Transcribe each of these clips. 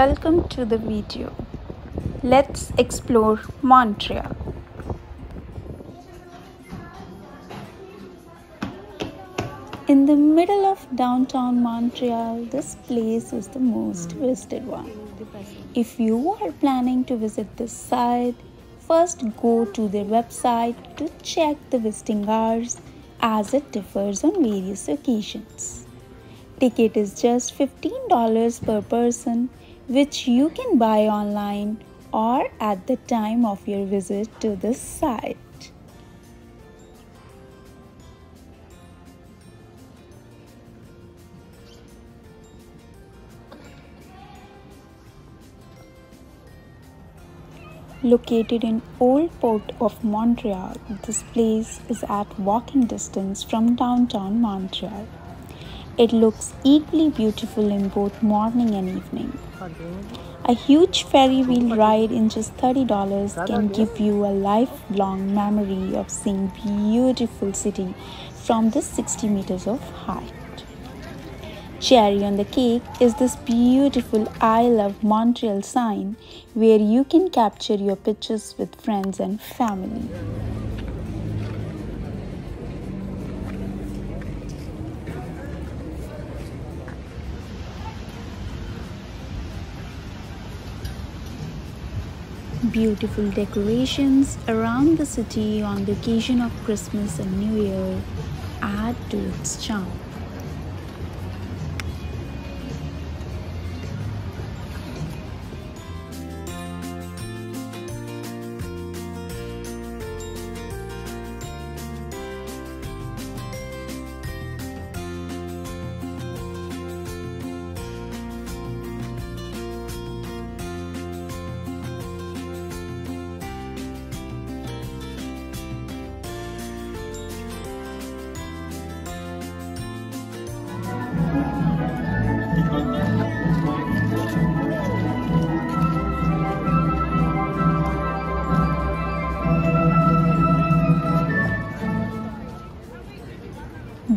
welcome to the video. Let's explore Montreal. In the middle of downtown Montreal, this place is the most visited one. If you are planning to visit this site, first go to their website to check the visiting hours as it differs on various occasions. Ticket is just $15 per person, which you can buy online or at the time of your visit to this site. Located in Old Port of Montreal, this place is at walking distance from downtown Montreal. It looks equally beautiful in both morning and evening. A huge ferry wheel ride in just $30 can give you a lifelong memory of seeing beautiful city from this 60 meters of height. Cherry on the cake is this beautiful I love Montreal sign where you can capture your pictures with friends and family. Beautiful decorations around the city on the occasion of Christmas and New Year add to its charm.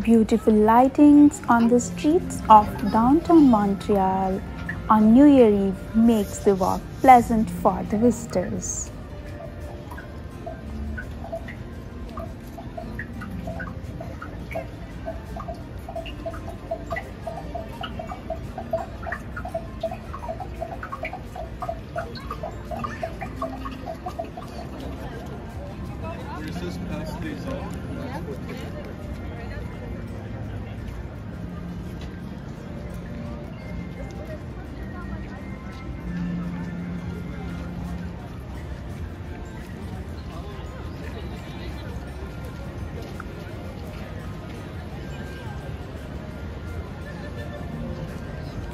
Beautiful lightings on the streets of downtown Montreal on New Year Eve makes the walk pleasant for the visitors.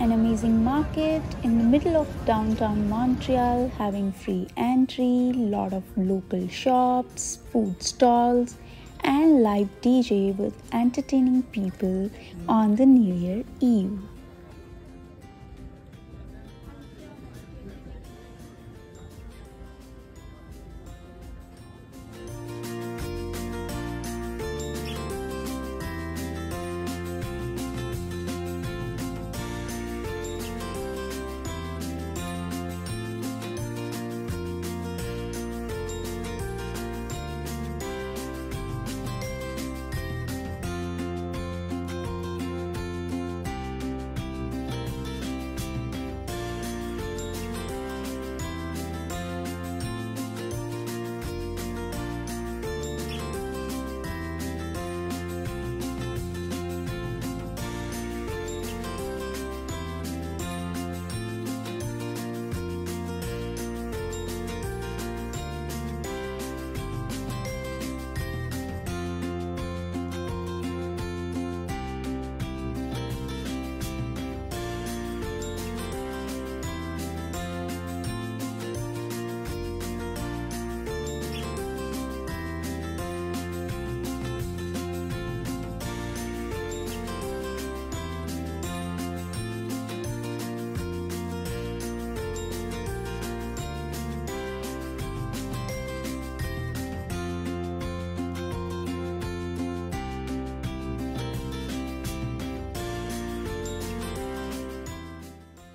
An amazing market in the middle of downtown Montreal having free entry, lot of local shops, food stalls and live DJ with entertaining people on the New Year Eve.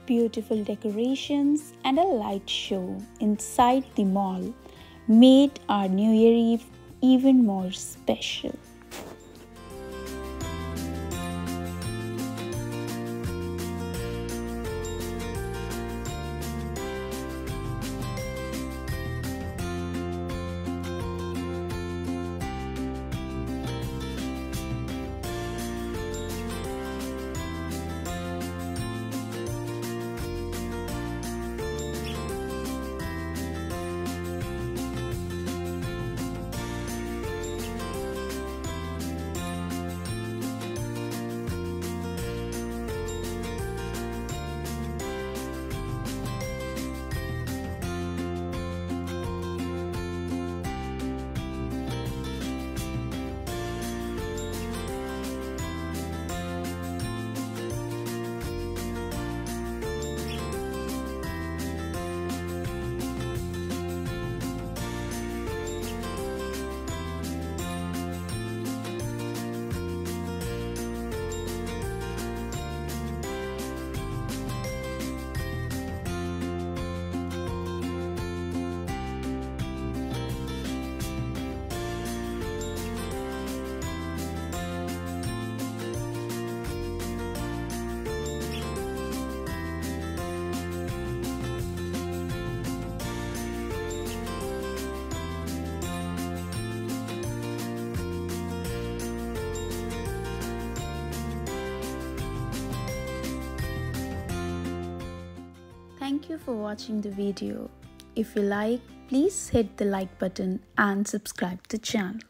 Beautiful decorations, and a light show inside the mall made our New Year Eve even more special. Thank you for watching the video. If you like, please hit the like button and subscribe to the channel.